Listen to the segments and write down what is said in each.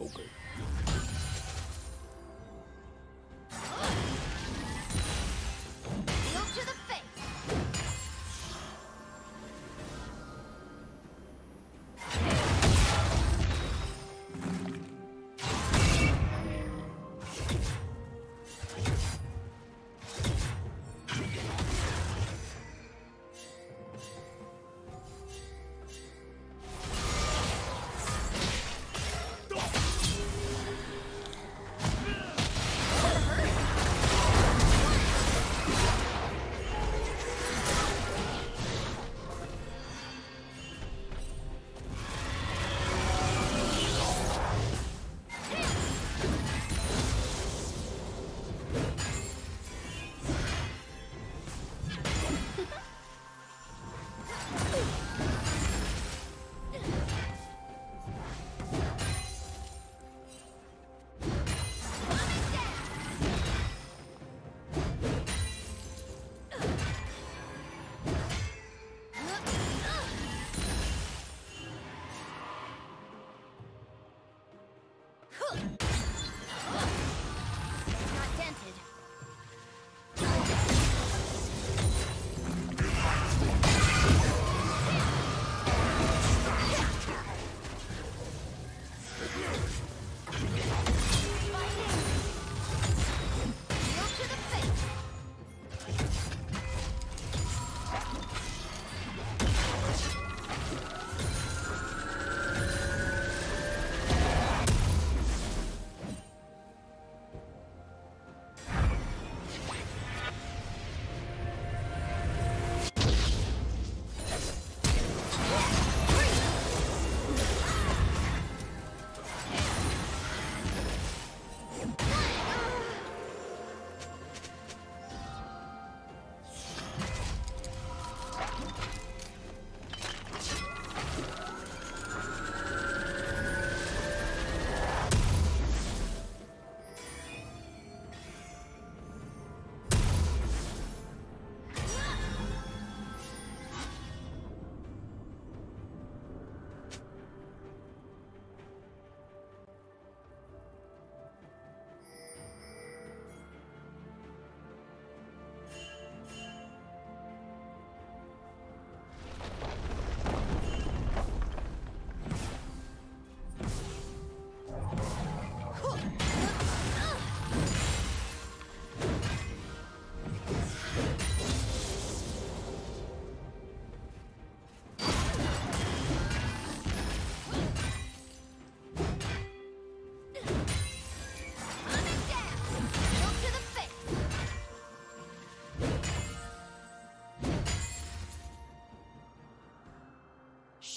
Okay.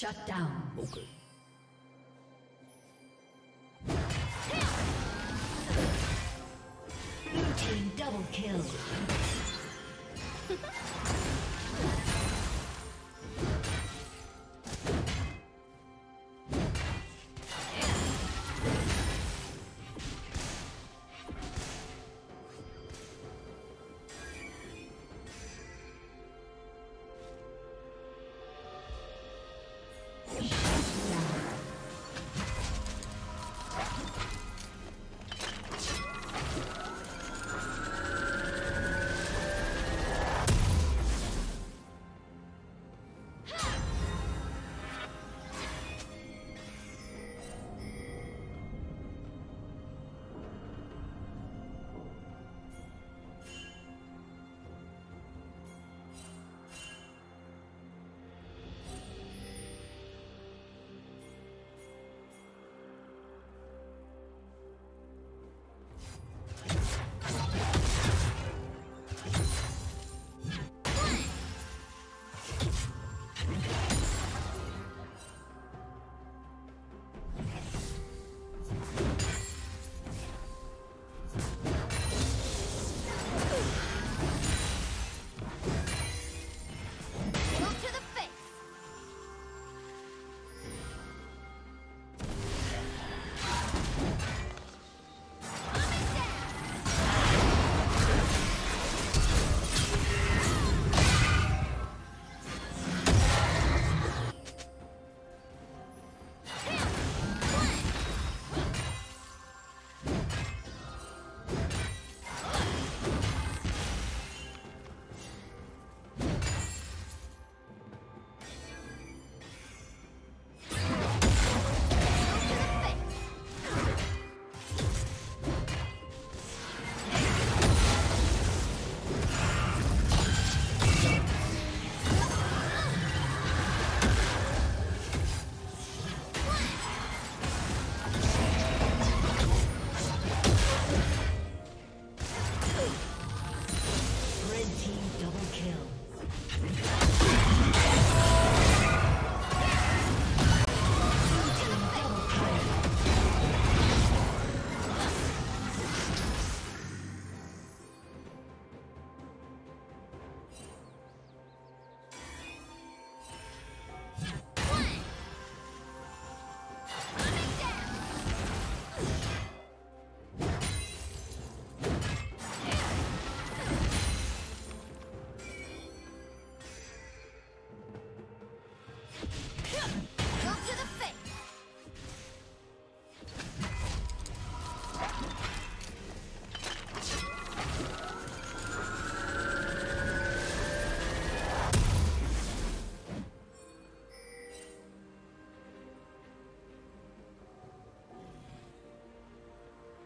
Shut down. Okay. Blue team double kill.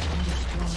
どうぞ。